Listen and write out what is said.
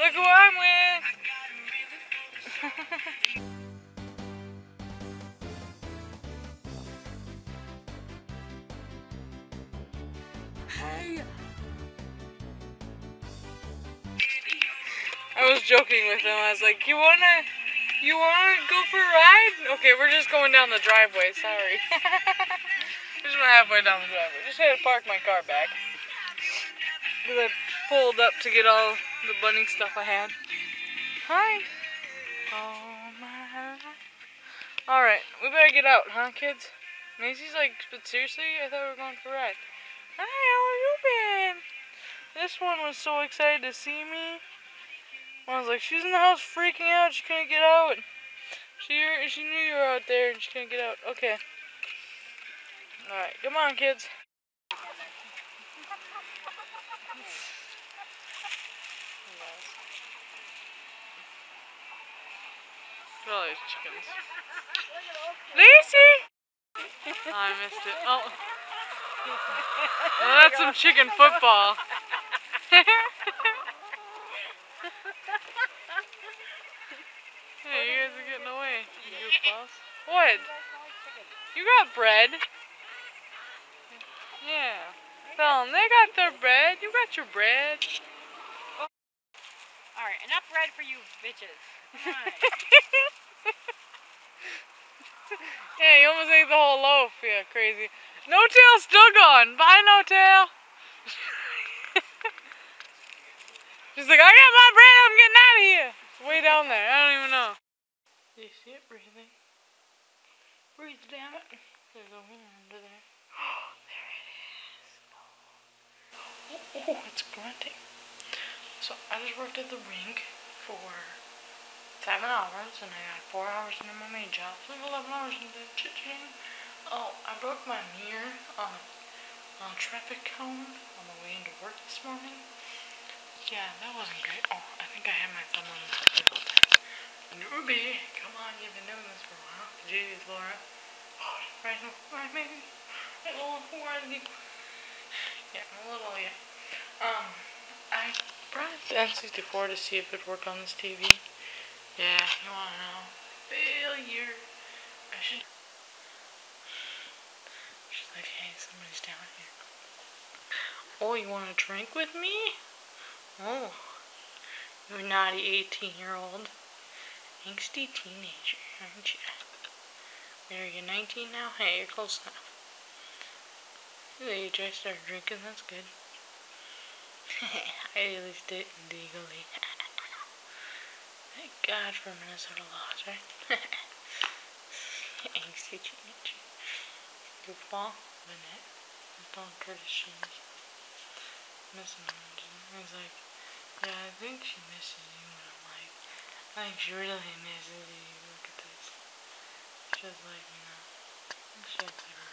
Look who I'm with! Hey! I was joking with him. I was like, "You wanna, you wanna go for a ride?" Okay, we're just going down the driveway. Sorry. just went halfway down the driveway. Just had to park my car back because I pulled up to get all the bunny stuff I had. Hi. Oh my. All right, we better get out, huh, kids? Macy's like, but seriously, I thought we were going for a ride. Hi, how have you been? This one was so excited to see me. I was like, she's in the house freaking out. She couldn't get out. She she knew you were out there and she couldn't get out. Okay. All right, come on, kids. All these chickens. Lacey! Oh, I missed it. Oh. oh that's some chicken football. hey, you guys are getting away. What? You got bread. Yeah. Them they got their bread. You got your bread. Alright, enough bread for you bitches. Come on. Yeah, you almost ate the whole loaf. Yeah, crazy. No tail still gone. Bye, no tail. She's like, I got my bread. I'm getting out of here. It's way down there. I don't even know. Do you see it breathing? Breathe, damn it. There's a winner under there. Oh, there it is. Oh, oh, it's grunting. So I just worked at the rink for seven hours, and I got four hours into my main job, so 11 hours into chit-chatting. Oh, I broke my mirror on a, on a traffic cone on the way into work this morning. Yeah, that wasn't great. Oh, I think I had my thumb on the. Ruby, come on, you've been doing this for a while. Jeez, Laura. Oh, right, right, maybe. A little warranty. Yeah, I'm a little, yeah. Um, I brought it to N64 to see if it'd work on this TV. Yeah, you wanna know? Failure. I should. She's like, hey, somebody's down here. Oh, you want to drink with me? Oh, you naughty 18 year old. Angsty teenager, aren't you? Are you 19 now? Hey, you're close enough. The age I started drinking, that's good. I did it legally. Thank God for Minnesota laws, right? Angsty teenager. Goofball, Lynette, Goofball, Curtis James. Missing him. He's like, yeah, I think she misses you. And I'm like, I think she really misses you. Look at this. She's like, you know, she acts like